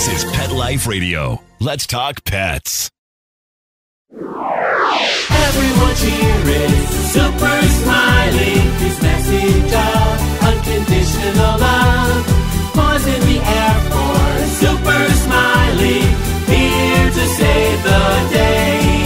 This is Pet Life Radio. Let's talk pets. Everyone cheering, super smiling. His message of unconditional love. Paws in the air for super smiling. Here to save the day.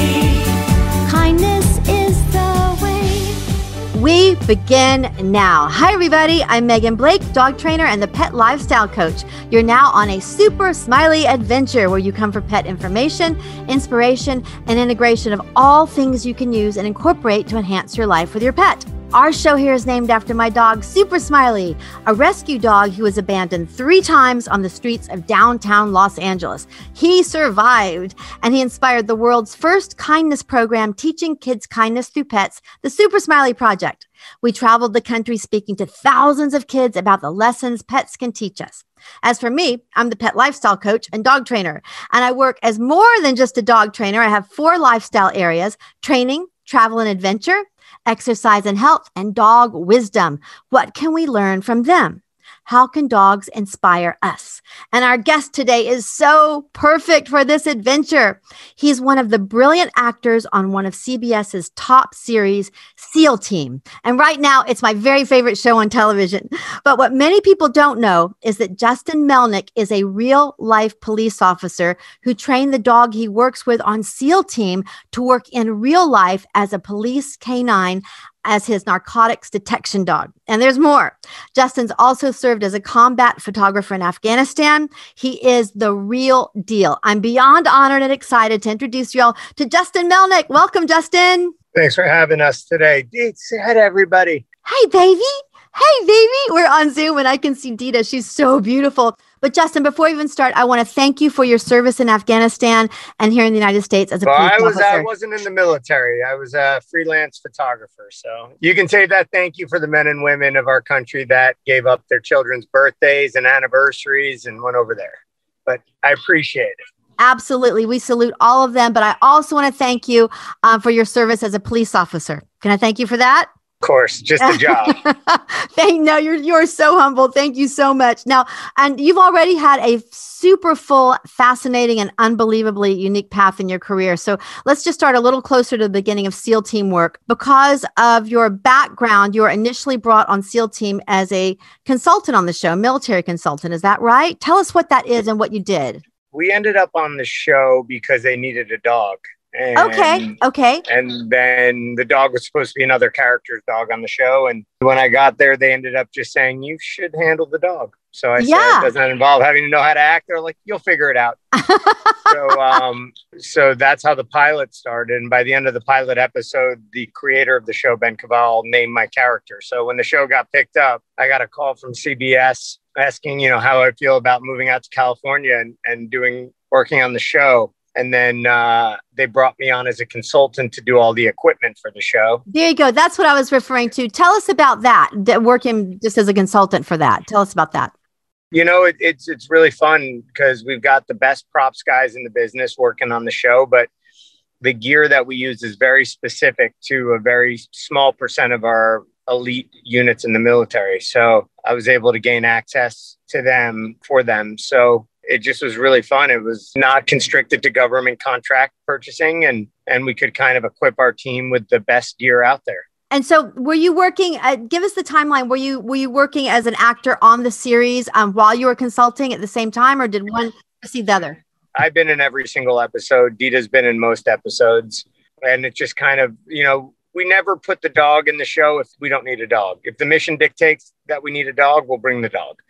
We begin now. Hi, everybody. I'm Megan Blake, dog trainer and the pet lifestyle coach. You're now on a super smiley adventure where you come for pet information, inspiration, and integration of all things you can use and incorporate to enhance your life with your pet. Our show here is named after my dog, Super Smiley, a rescue dog who was abandoned three times on the streets of downtown Los Angeles. He survived and he inspired the world's first kindness program teaching kids kindness through pets, the Super Smiley Project. We traveled the country speaking to thousands of kids about the lessons pets can teach us. As for me, I'm the pet lifestyle coach and dog trainer, and I work as more than just a dog trainer. I have four lifestyle areas training, travel and adventure, exercise and health, and dog wisdom. What can we learn from them? How can dogs inspire us? And our guest today is so perfect for this adventure. He's one of the brilliant actors on one of CBS's top series, SEAL Team. And right now, it's my very favorite show on television. But what many people don't know is that Justin Melnick is a real life police officer who trained the dog he works with on SEAL Team to work in real life as a police canine as his narcotics detection dog. And there's more. Justin's also served as a combat photographer in Afghanistan. He is the real deal. I'm beyond honored and excited to introduce you all to Justin Melnick. Welcome, Justin. Thanks for having us today. Dee, say hi to everybody. Hey, baby. Hey, baby. We're on Zoom and I can see Dita. She's so beautiful. But Justin, before we even start, I want to thank you for your service in Afghanistan and here in the United States as a Well, police I was officer. I wasn't in the military. I was a freelance photographer. So you can say that thank you for the men and women of our country that gave up their children's birthdays and anniversaries and went over there. But I appreciate it. Absolutely. We salute all of them. But I also want to thank you um, for your service as a police officer. Can I thank you for that? Of course, just a job. Thank no, you're you're so humble. Thank you so much. Now, and you've already had a super full, fascinating, and unbelievably unique path in your career. So let's just start a little closer to the beginning of SEAL team work. Because of your background, you were initially brought on SEAL team as a consultant on the show, military consultant. Is that right? Tell us what that is and what you did. we ended up on the show because they needed a dog. And Okay. Okay. and then the dog was supposed to be another character's dog on the show. And when I got there, they ended up just saying, You should handle the dog. So I Yeah. said, Doesn't that involve having to know how to act? They're like, You'll figure it out. so um so that's how the pilot started. And by the end of the pilot episode, the creator of the show, Ben Cavell, named my character. So when the show got picked up, I got a call from CBS asking, you know, how I feel about moving out to California and, and doing working on the show. And then uh, they brought me on as a consultant to do all the equipment for the show. There you go. That's what I was referring to. Tell us about that. that working just as a consultant for that. Tell us about that. You know, it, it's it's really fun because we've got the best props guys in the business working on the show, but the gear that we use is very specific to a very small percent of our elite units in the military. So I was able to gain access to them for them. So it just was really fun. It was not constricted to government contract purchasing and and we could kind of equip our team with the best gear out there. And so, were you working? Uh, give us the timeline. Were you were you working as an actor on the series um, while you were consulting at the same time, or did one precede the other? I've been in every single episode. Dita's been in most episodes. And it just kind of, you know, we never put the dog in the show if we don't need a dog. If the mission dictates that we need a dog, we'll bring the dog.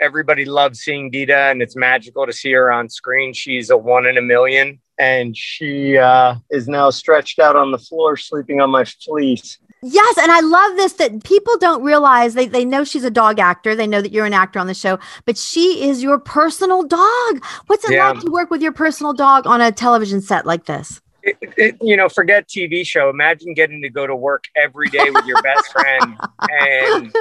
Everybody loves seeing Dita, and it's magical to see her on screen. She's a one in a million, and she uh, is now stretched out on the floor, sleeping on my fleece. Yes, and I love this that people don't realize they, they know she's a dog actor. They know that you're an actor on the show, but she is your personal dog. What's it Yeah. like to work with your personal dog on a television set like this? It, it, you know, forget TV show. Imagine getting to go to work every day with your best friend. And,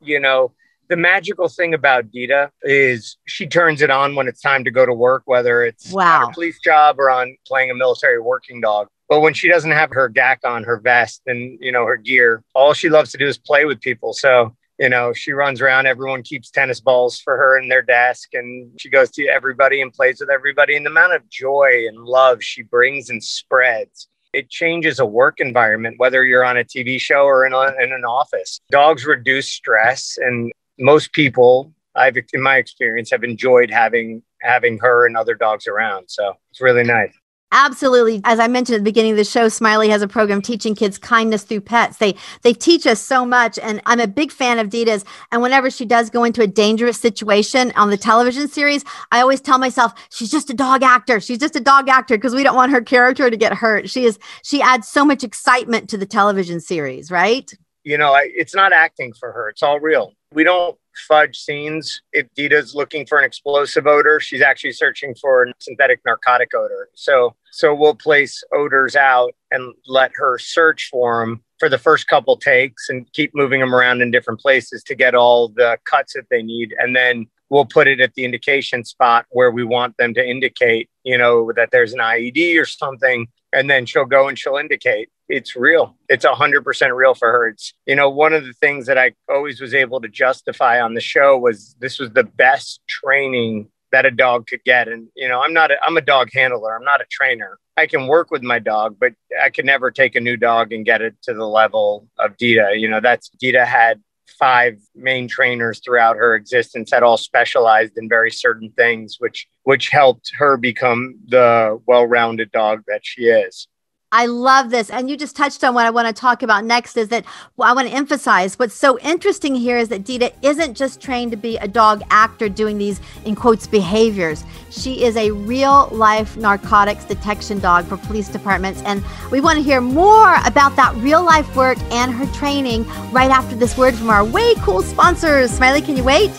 you know, the magical thing about Dita is she turns it on when it's time to go to work, whether it's Wow. on a police job or on playing a military working dog. But when she doesn't have her GAC on, her vest, and, you know, her gear, all she loves to do is play with people. So you know, she runs around. Everyone keeps tennis balls for her in their desk, and she goes to everybody and plays with everybody. And the amount of joy and love she brings and spreads, it changes a work environment, whether you're on a TV show or in, a, in an office. Dogs reduce stress, and most people, I've in my experience, have enjoyed having having her and other dogs around. So it's really nice. Absolutely. As I mentioned at the beginning of the show, Smiley has a program teaching kids kindness through pets. They they teach us so much. And I'm a big fan of Dita's. And whenever she does go into a dangerous situation on the television series, I always tell myself, she's just a dog actor. She's just a dog actor because we don't want her character to get hurt. She is she adds so much excitement to the television series, right? You know, it's not acting for her. It's all real. We don't fudge scenes. If Dita's looking for an explosive odor, she's actually searching for a synthetic narcotic odor. So, so we'll place odors out and let her search for them for the first couple takes and keep moving them around in different places to get all the cuts that they need. And then we'll put it at the indication spot where we want them to indicate, you know, that there's an IED or something. And then she'll go and she'll indicate it's real. It's a hundred percent real for her. It's, you know, one of the things that I always was able to justify on the show was this was the best training that a dog could get. And, you know, I'm not, a, I'm a dog handler. I'm not a trainer. I can work with my dog, but I could never take a new dog and get it to the level of Dita. You know, that's Dita had five main trainers throughout her existence that all specialized in very certain things, which which helped her become the well-rounded dog that she is. I love this. And you just touched on what I want to talk about next is that well, I want to emphasize what's so interesting here is that Dita isn't just trained to be a dog actor doing these, in quotes, behaviors. She is a real life narcotics detection dog for police departments. And we want to hear more about that real life work and her training right after this word from our way cool sponsors. Smiley, can you wait?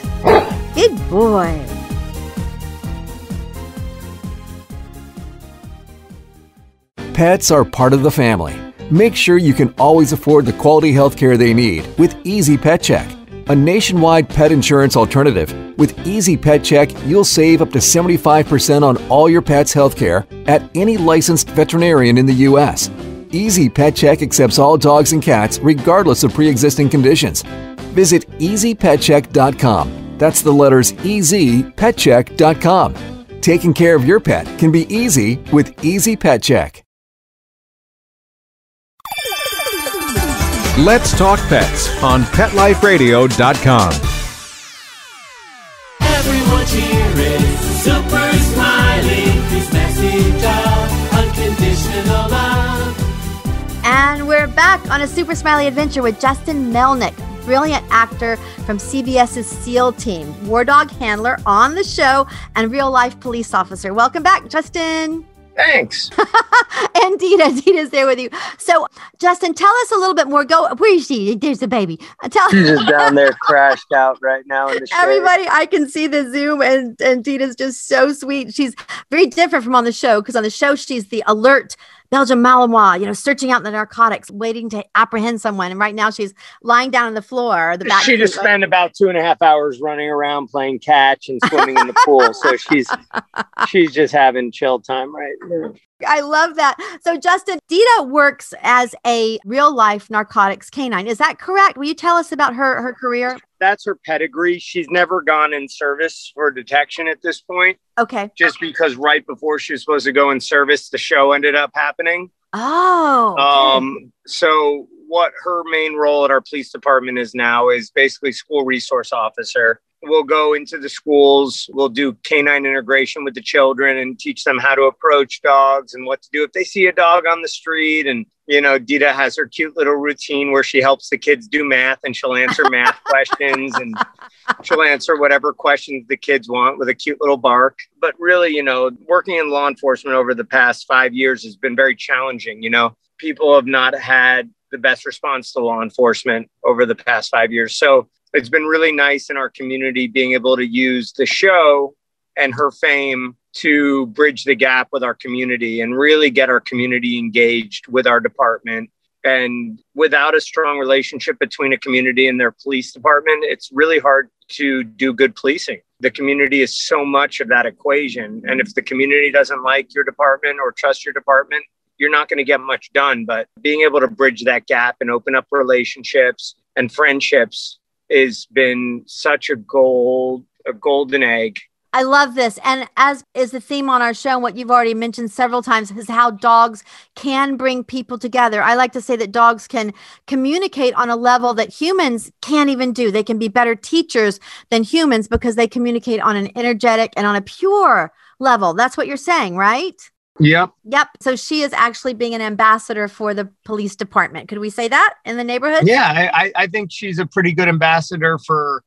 Good boy. Pets are part of the family. Make sure you can always afford the quality health care they need with Easy Pet Check, a nationwide pet insurance alternative. With Easy Pet Check, you'll save up to 75% on all your pet's health care at any licensed veterinarian in the U.S. Easy Pet Check accepts all dogs and cats regardless of pre existing conditions. Visit easypetcheck.com. That's the letters easypetcheck.com. Taking care of your pet can be easy with Easy Pet Check. Let's Talk Pets on PetLifeRadio.com. Everyone cheering, super smiling. His message of unconditional love. And we're back on a super smiley adventure with Justin Melnick, brilliant actor from CBS's SEAL team, war dog handler on the show, and real life police officer. Welcome back, Justin. Thanks. and Dita, Dita's there with you. So, Justin, tell us a little bit more. Go, where is she? There's the baby. Uh, Tell She's just down there crashed out right now in the shade. everybody. I can see the Zoom, and and just so sweet. She's very different from on the show because on the show she's the alert Belgian Malinois, you know, searching out the narcotics, waiting to apprehend someone. And right now she's lying down on the floor. The back she just spent about two and a half hours running around playing catch and swimming in the pool. So she's she's just having chill time right now. I love that. So, Justin, Dita works as a real life narcotics canine. Is that correct? Will you tell us about her her career? That's her pedigree. She's never gone in service for detection at this point, Okay. just because right before she was supposed to go in service, the show ended up happening. Oh. Um, so what her main role at our police department is now is basically school resource officer. We'll go into the schools, we'll do canine integration with the children and teach them how to approach dogs and what to do if they see a dog on the street. And, you know, Dita has her cute little routine where she helps the kids do math and she'll answer math questions and she'll answer whatever questions the kids want with a cute little bark. But really, you know, working in law enforcement over the past five years has been very challenging. You know, people have not had the best response to law enforcement over the past five years. So it's been really nice in our community being able to use the show and her fame to bridge the gap with our community and really get our community engaged with our department. And without a strong relationship between a community and their police department, it's really hard to do good policing. The community is so much of that equation. And if the community doesn't like your department or trust your department, you're not going to get much done. But being able to bridge that gap and open up relationships and friendships has been such a gold, a golden egg. I love this. And as is the theme on our show, what you've already mentioned several times is how dogs can bring people together. I like to say that dogs can communicate on a level that humans can't even do. They can be better teachers than humans because they communicate on an energetic and on a pure level. That's what you're saying, right? Yep. Yep. So she is actually being an ambassador for the police department. Could we say that in the neighborhood? Yeah, I, I think she's a pretty good ambassador for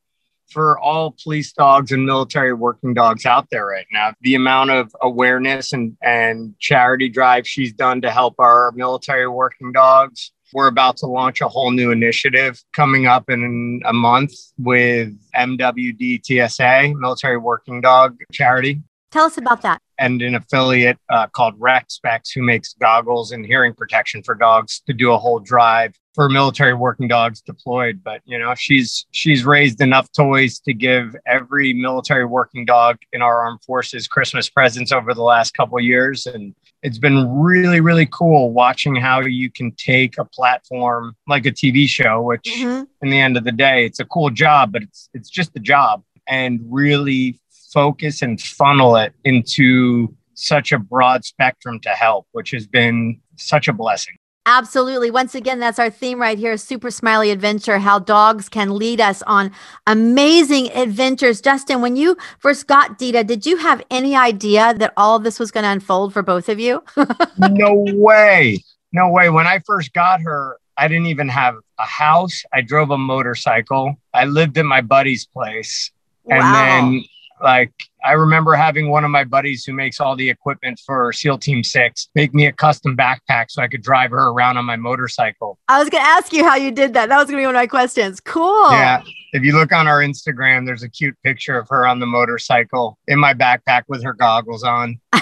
for all police dogs and military working dogs out there right now. The amount of awareness and, and charity drive she's done to help our military working dogs. We're about to launch a whole new initiative coming up in a month with MWD TSA, Military Working Dog Charity Tell us about that. and an affiliate uh, called Rex Specs, who makes goggles and hearing protection for dogs, to do a whole drive for military working dogs deployed. But you know, she's she's raised enough toys to give every military working dog in our armed forces Christmas presents over the last couple of years, and it's been really really cool watching how you can take a platform like a TV show, which Mhm. in the end of the day, it's a cool job, but it's it's just a job, and really focus and funnel it into such a broad spectrum to help, which has been such a blessing. Absolutely. Once again, that's our theme right here Super Smiley Adventure how dogs can lead us on amazing adventures. Justin, when you first got Dita, did you have any idea that all of this was going to unfold for both of you? no way. No way. When I first got her, I didn't even have a house. I drove a motorcycle. I lived at my buddy's place. And then, like, I remember having one of my buddies who makes all the equipment for SEAL Team Six make me a custom backpack so I could drive her around on my motorcycle. I was going to ask you how you did that. That was going to be one of my questions. Cool. Yeah. If you look on our Instagram, there's a cute picture of her on the motorcycle in my backpack with her goggles on.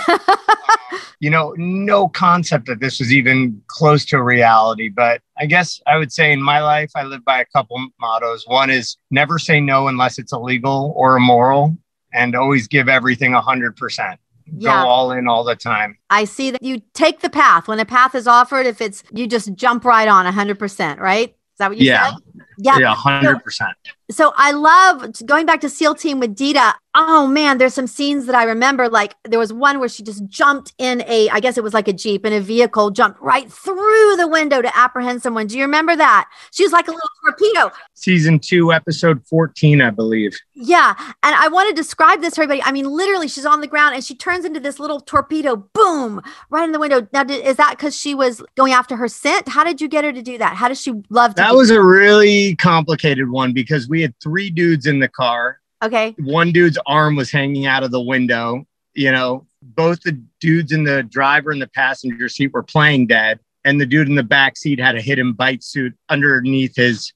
you know, no concept that this was even close to reality. But I guess I would say in my life, I live by a couple mottos. One is never say no unless it's illegal or immoral, and always give everything 100%. Yeah. Go all in all the time. I see that you take the path. When a path is offered, if it's, you just jump right on 100%, right? Is that what you Yeah. said? Yeah. Yeah, 100%. So I love going back to SEAL Team with Dita. Oh man, there's some scenes that I remember. Like there was one where she just jumped in a, I guess it was like a Jeep in a vehicle, jumped right through the window to apprehend someone. Do you remember that? She was like a little torpedo. Season two, episode 14, I believe. Yeah. And I want to describe this for everybody. I mean, literally, she's on the ground and she turns into this little torpedo, boom, right in the window. Now, did, is that because she was going after her scent? How did you get her to do that? How does she love to? That was a really complicated one because we had three dudes in the car. okay. One dude's arm was hanging out of the window. You know, both the dudes in the driver and the passenger seat were playing dead, and the dude in the back seat had a hidden bite suit underneath his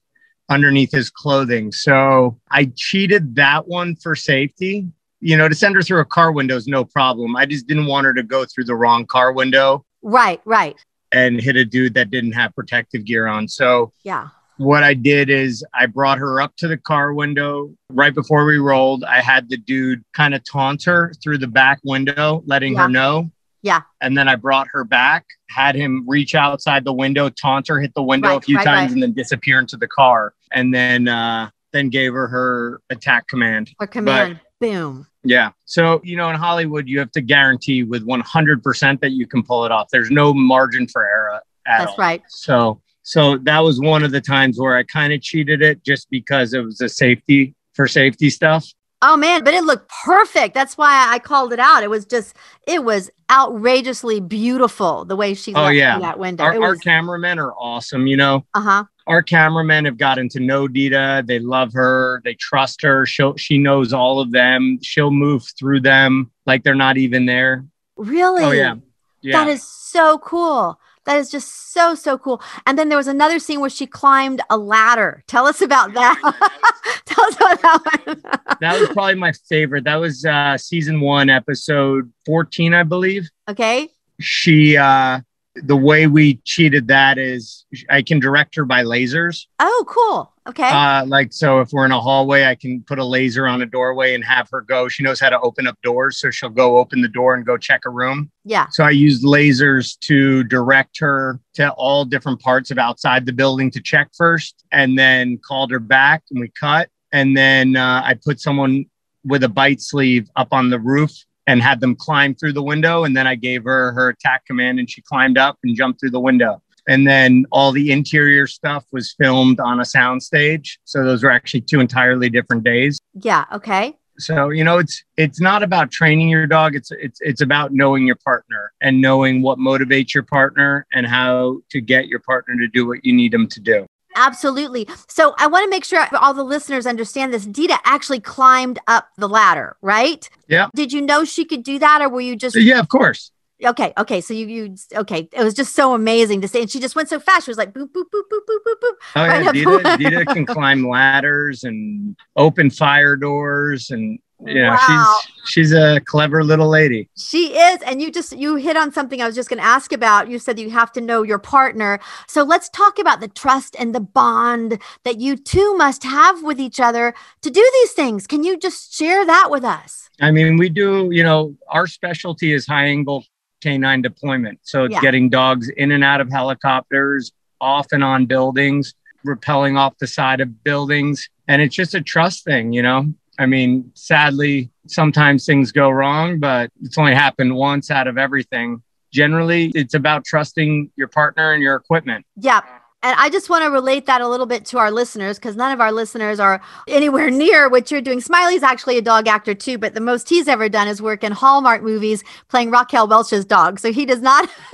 underneath his clothing. So I cheated that one for safety. You know, to send her through a car window is no problem. I just didn't want her to go through the wrong car window Right. Right. and hit a dude that didn't have protective gear on. So Yeah. What I did is I brought her up to the car window right before we rolled. I had the dude kind of taunt her through the back window, letting Yeah. her know. Yeah. And then I brought her back, had him reach outside the window, taunt her, hit the window Right, a few right, times, right. and then disappear into the car. And then uh then gave her her attack command. Or command. Boom. Yeah. So, you know, in Hollywood, you have to guarantee with 100% that you can pull it off. There's no margin for error at That's all. right. So, so that was one of the times where I kind of cheated it just because it was a safety for safety stuff. Oh man, but it looked perfect. That's why I called it out. It was just, it was outrageously beautiful the way she Oh, yeah. through that window. Our, it our cameramen are awesome. You know, uh huh. our cameramen have gotten to know Dita. They love her. They trust her. She'll, she knows all of them. She'll move through them like they're not even there. Really? Oh, yeah. Yeah. That is so cool. That is just so so cool. And then there was another scene where she climbed a ladder. Tell us about that. Tell us about that one. that was probably my favorite. That was uh, season one, episode 14, I believe. okay. She, uh, the way we cheated that is I can direct her by lasers. Oh, cool. Okay. Uh, like so, if we're in a hallway, I can put a laser on a doorway and have her go. She knows how to open up doors, so she'll go open the door and go check a room. yeah. So I used lasers to direct her to all different parts of outside the building to check first, and then called her back and we cut. And then uh, I put someone with a bite sleeve up on the roof and had them climb through the window. And then I gave her her attack command and she climbed up and jumped through the window. And then all the interior stuff was filmed on a soundstage. So those were actually two entirely different days. Yeah. Okay. So you know, it's it's not about training your dog. It's it's it's about knowing your partner and knowing what motivates your partner and how to get your partner to do what you need them to do. Absolutely. So I want to make sure all the listeners understand this. Dita actually climbed up the ladder, right? Yeah. Did you know she could do that, or were you just yeah, of course. Okay? Okay. So you you okay? It was just so amazing to see, and she just went so fast. She was like boop boop boop boop boop boop boop. Oh Right yeah, Dita, Dita can climb ladders and open fire doors, and yeah, Wow. she's she's a clever little lady. She is, and you just you hit on something I was just going to ask about. You said you have to know your partner. So let's talk about the trust and the bond that you two must have with each other to do these things. Can you just share that with us? I mean, we do. You know, our specialty is high angle canine deployment, so it's Yeah. getting dogs in and out of helicopters, off and on buildings, rappelling off the side of buildings, and it's just a trust thing. You know, I mean, sadly, sometimes things go wrong, but it's only happened once out of everything. Generally, it's about trusting your partner and your equipment. Yeah. And I just want to relate that a little bit to our listeners because none of our listeners are anywhere near what you're doing. Smiley's actually a dog actor too, but the most he's ever done is work in Hallmark movies playing Raquel Welch's dog. So he does not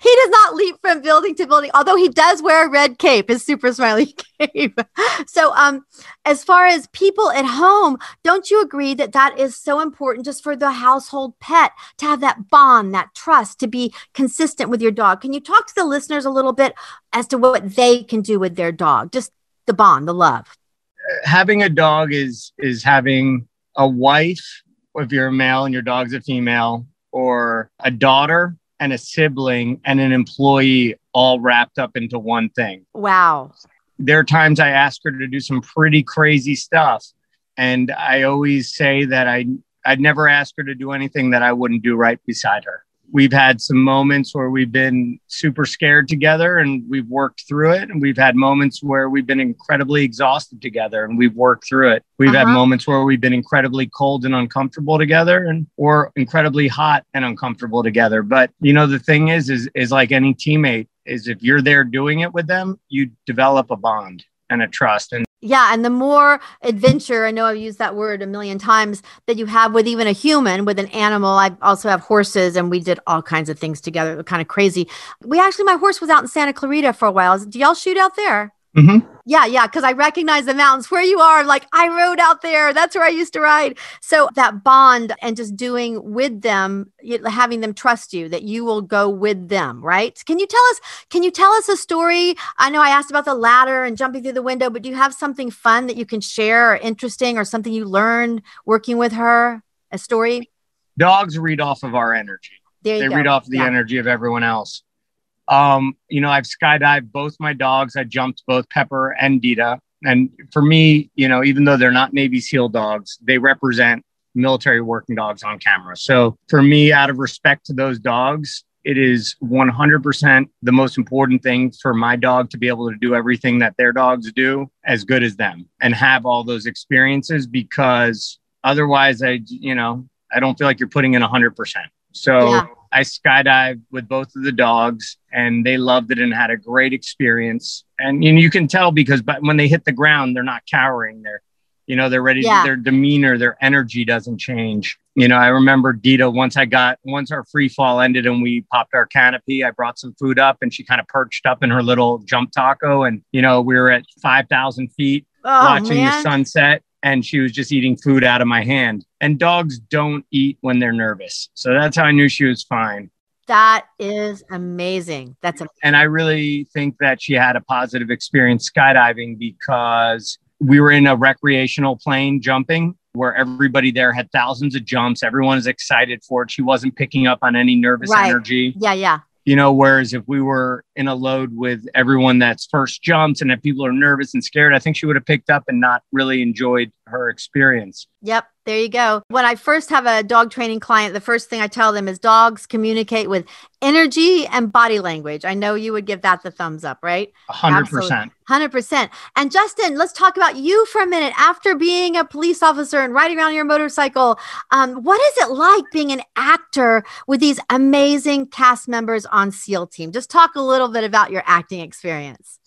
he does not leap from building to building, although he does wear a red cape, his super smiley cape. So um as far as people at home, don't you agree that that is so important just for the household pet to have that bond, that trust, to be consistent with your dog? Can you talk to the listeners a little bit as to what they can do with their dog? Just the bond, the love. having a dog is is having a wife if you're a male and your dog's a female or a daughter and a sibling and an employee all wrapped up into one thing Wow. there are times i ask her to do some pretty crazy stuff and i always say that i i'd never ask her to do anything that i wouldn't do right beside her we've had some moments where we've been super scared together and we've worked through it. And we've had moments where we've been incredibly exhausted together and we've worked through it. We've had Uh-huh. moments where we've been incredibly cold and uncomfortable together and or incredibly hot and uncomfortable together. But you know the thing is is is like any teammate is if you're there doing it with them you develop a bond and a trust. And Yeah. And the more adventure, I know I've used that word a million times, that you have with even a human, with an animal. I also have horses and we did all kinds of things together. Kind of crazy. We actually, my horse was out in Santa Clarita for a while. Do y'all shoot out there? Mhm. Yeah, yeah, because I recognize the mountains where you are. Like I rode out there. That's where I used to ride. So that bond and just doing with them, having them trust you that you will go with them, right? Can you tell us? Can you tell us a story? I know I asked about the ladder and jumping through the window, but do you have something fun that you can share, or interesting, or something you learned working with her? A story? dogs read off of our energy they go. read off the Yeah. energy of everyone else. Um, you know, I've skydived both my dogs. I jumped both Pepper and Dita. And for me, you know, even though they're not Navy SEAL dogs, they represent military working dogs on camera. So for me, out of respect to those dogs, it is 100% the most important thing for my dog to be able to do everything that their dogs do as good as them and have all those experiences because otherwise I, you know, I don't feel like you're putting in 100%. So Yeah. I skydived with both of the dogs and they loved it and had a great experience. And you, you can tell because but when they hit the ground, they're not cowering. They're, you know, they're ready. Yeah. Their demeanor, their energy doesn't change. You know, I remember Dita once I got, once our free fall ended and we popped our canopy, I brought some food up and she kind of perched up in her little jump taco. And, you know, we were at 5,000 feet Oh, watching the sunset and she was just eating food out of my hand. And dogs don't eat when they're nervous. So that's how I knew she was fine. That is amazing. That's a And I really think that she had a positive experience skydiving because we were in a recreational plane jumping where everybody there had thousands of jumps. Everyone is excited for it. She wasn't picking up on any nervous Right. energy. yeah, yeah. You know, whereas if we were in a load with everyone that's first jumps and if people are nervous and scared, I think she would have picked up and not really enjoyed her experience. Yep, there you go. When I first have a dog training client, the first thing I tell them is dogs communicate with energy and body language. I know you would give that the thumbs up, right? A hundred Absolutely. percent. 100%. And Justin, let's talk about you for a minute. After being a police officer and riding around your motorcycle, um, what is it like being an actor with these amazing cast members on SEAL team? Just talk a little bit about your acting experience.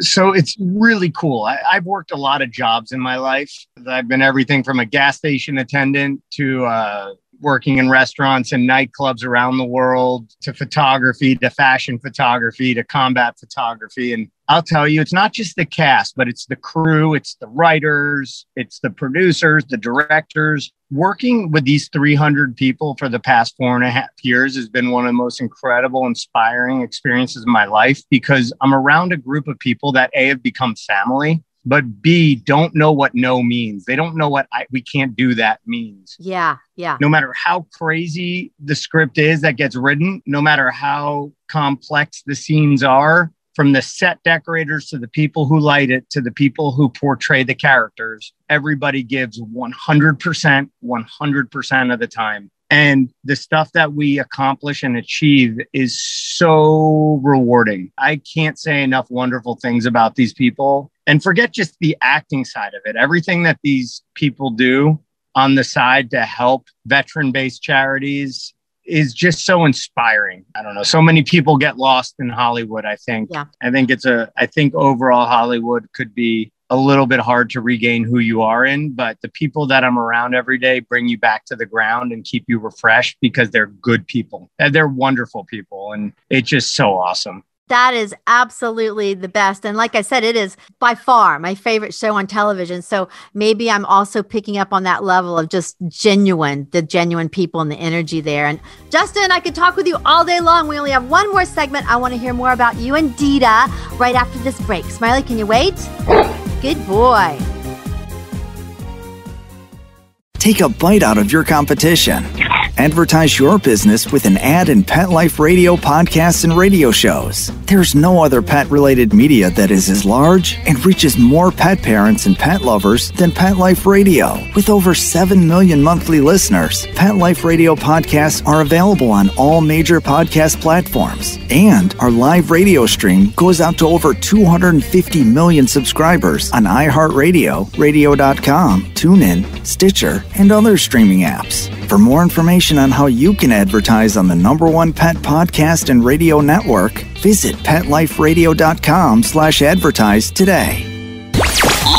So it's really cool. I, I've worked a lot of jobs in my life. I've been everything from a gas station attendant to uh, working in restaurants and nightclubs around the world to photography to fashion photography to combat photography. And I'll tell you, it's not just the cast, but it's the crew, it's the writers, it's the producers, the directors. Working with these 300 people for the past four and a half years has been one of the most incredible, inspiring experiences of my life because I'm around a group of people that A, have become family, but B, don't know what no means. They don't know what I, we can't do that means Yeah, yeah. no matter how crazy the script is that gets written, no matter how complex the scenes are, from the set decorators to the people who light it to the people who portray the characters, everybody gives 100%, 100% of the time. And the stuff that we accomplish and achieve is so rewarding. I can't say enough wonderful things about these people. And forget just the acting side of it. Everything that these people do on the side to help veteran based charities is just so inspiring. I don't know. So many people get lost in Hollywood, I think. Yeah. I think it's a I think overall Hollywood could be a little bit hard to regain who you are in, but the people that I'm around every day bring you back to the ground and keep you refreshed because they're good people. And They're wonderful people and it's just so awesome. That is absolutely the best. And like I said, it is by far my favorite show on television. So maybe I'm also picking up on that level of just genuine, the genuine people and the energy there. And Justin, I could talk with you all day long. We only have one more segment. I want to hear more about you and Dita right after this break. Smiley, can you wait? Good boy. Take a bite out of your competition. Advertise your business with an ad in Pet Life Radio podcasts and radio shows. There's no other pet related media that is as large and reaches more pet parents and pet lovers than Pet Life Radio. With over 7 million monthly listeners, Pet Life Radio podcasts are available on all major podcast platforms. And our live radio stream goes out to over 250 million subscribers on iHeartRadio, radio.com, TuneIn, Stitcher, and other streaming apps. For more information on how you can advertise on the number one pet podcast and radio network, visit PetLifeRadio.com slash advertise today.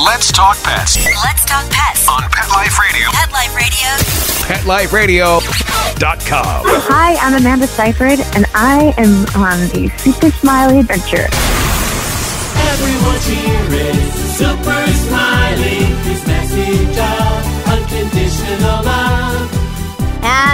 Let's talk pets Let's talk pets. on Pet Life Radio. Pet Life Radio. PetLifeRadio.com. Hi, I'm Amanda Seyfried, and I am on the Super Smiley Adventure. Everyone's cheering, super smiling. His message of unconditional love.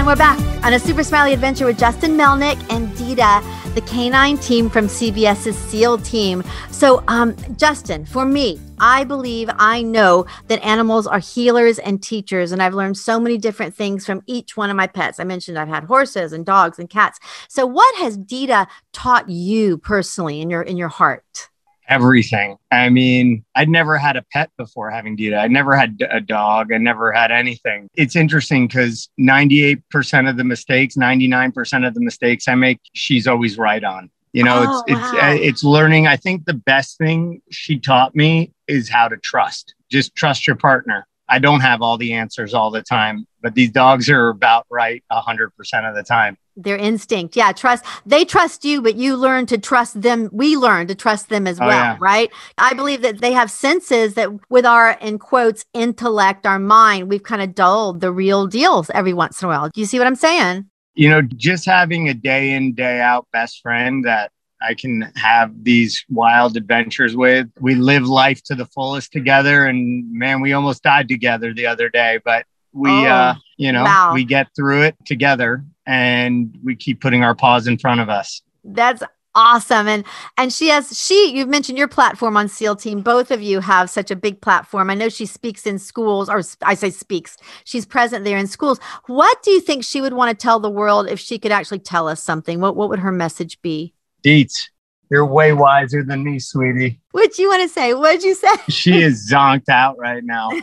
We're back on a super smiley adventure with Justin Melnick and Dita, the canine team from CBS's SEAL team. So, um, Justin, for me, I believe I know that animals are healers and teachers, and I've learned so many different things from each one of my pets. I mentioned I've had horses and dogs and cats. So, what has Dita taught you personally in your in your heart? Everything. I mean, I'd never had a pet before having Dita. I never had a dog. I never had anything. It's interesting because 98% of the mistakes, 99% of the mistakes I make, she's always right on. You know, Oh, it's it's wow. it's learning. I think the best thing she taught me is how to trust. Just trust your partner. I don't have all the answers all the time, but these dogs are about right 100% of the time. Their instinct. Yeah, trust. They trust you, but you learn to trust them. We learn to trust them as Oh, well, yeah. right? I believe that they have senses that with our, in quotes, intellect, our mind, we've kind of dulled the real deals every once in a while. Do you see what I'm saying? you know, just having a day in, day out best friend that I can have these wild adventures with. We live life to the fullest together. And man, we almost died together the other day, but we, Oh, uh, you know, wow. we get through it together and we keep putting our paws in front of us. That's awesome. And and she has she you've mentioned your platform on SEAL Team. Both of you have such a big platform. I know she speaks in schools, or I say speaks. She's present there in schools. What do you think she would want to tell the world if she could actually tell us something? What what would her message be? Deets, you're way wiser than me, sweetie. What'd you want to say? What'd you say? She is zonked out right now.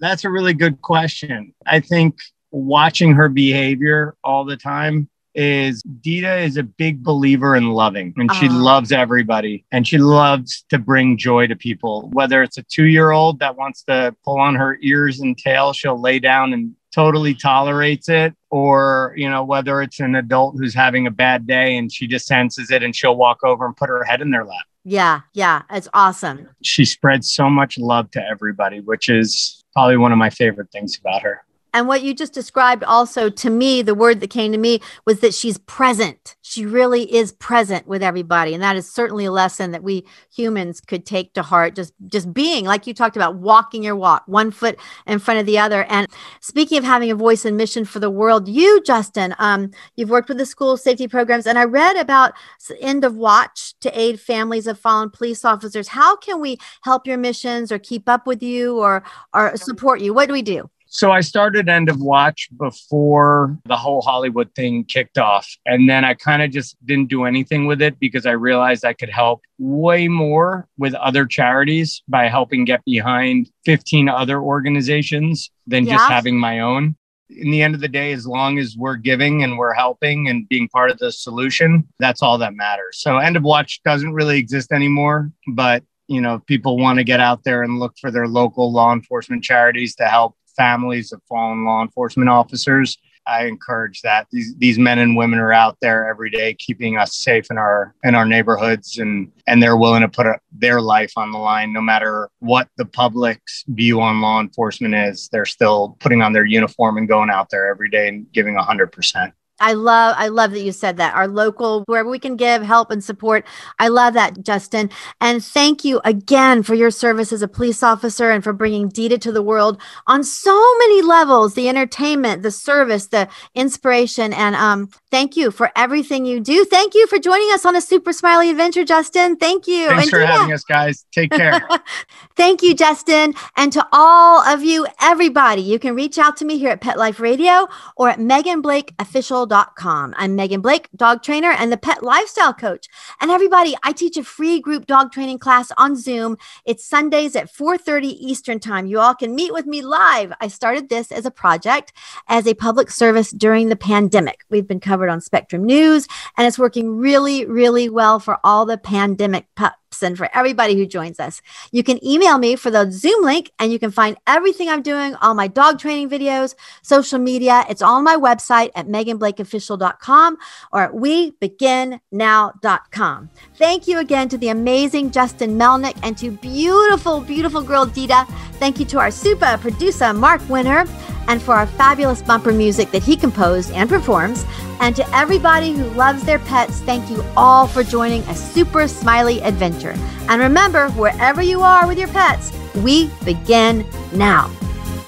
That's a really good question. I think watching her behavior all the time is Dita is a big believer in loving and she Ah. loves everybody and she loves to bring joy to people. Whether it's a two year old that wants to pull on her ears and tail, she'll lay down and totally tolerates it. Or, you know, whether it's an adult who's having a bad day and she just senses it and she'll walk over and put her head in their lap. Yeah, yeah, it's awesome. She spreads so much love to everybody, which is probably one of my favorite things about her. And what you just described also to me, the word that came to me was that she's present. She really is present with everybody. And that is certainly a lesson that we humans could take to heart. Just just being, like you talked about, walking your walk, one foot in front of the other. And speaking of having a voice and mission for the world, you, Justin, um, you've worked with the school safety programs, and I read about end of watch to aid families of fallen police officers. How can we help your missions or keep up with you or or support you? What do we do? So I started End of Watch before the whole Hollywood thing kicked off. And then I kind of just didn't do anything with it because I realized I could help way more with other charities by helping get behind 15 other organizations than just having my own. In the end of the day, as long as we're giving and we're helping and being part of the solution, that's all that matters. So End of Watch doesn't really exist anymore, but you know, people want to get out there and look for their local law enforcement charities to help families of fallen law enforcement officers. I encourage that. These these men and women are out there every day keeping us safe in our in our neighborhoods and and they're willing to put a, their life on the line no matter what the public's view on law enforcement is. They're still putting on their uniform and going out there every day and giving 100%. I love I love that you said that. Our local wherever we can give help and support. I love that, Justin. And thank you again for your service as a police officer and for bringing Dita to the world on so many levels, the entertainment, the service, the inspiration and um thank you for everything you do. Thank you for joining us on a super smiley adventure, Justin. Thank you. Thanks And for Dita, having us guys. Take care. Thank you, Justin. And to all of you, everybody, you can reach out to me here at Pet Life Radio or at I'm Megan Blake, dog trainer and the pet lifestyle coach. And everybody, I teach a free group dog training class on Zoom. It's Sundays at 4:30 Eastern Time. You all can meet with me live. I started this as a project as a public service during the pandemic. We've been covered on Spectrum News and it's working really, really well for all the pandemic and for everybody who joins us. You can email me for the Zoom link and you can find everything I'm doing, all my dog training videos, social media. It's all on my website at meganblakeofficial.com or at webeginnow.com. Thank you again to the amazing Justin Melnick and to beautiful, beautiful girl Dita. Thank you to our super producer, Mark Winter, and for our fabulous bumper music that he composed and performs. And to everybody who loves their pets, thank you all for joining a super smiley adventure. And remember, wherever you are with your pets, we begin now.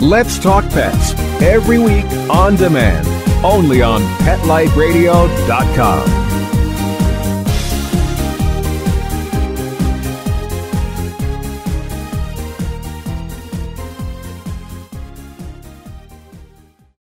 Let's Talk Pets every week on demand, only on PetLifeRadio.com.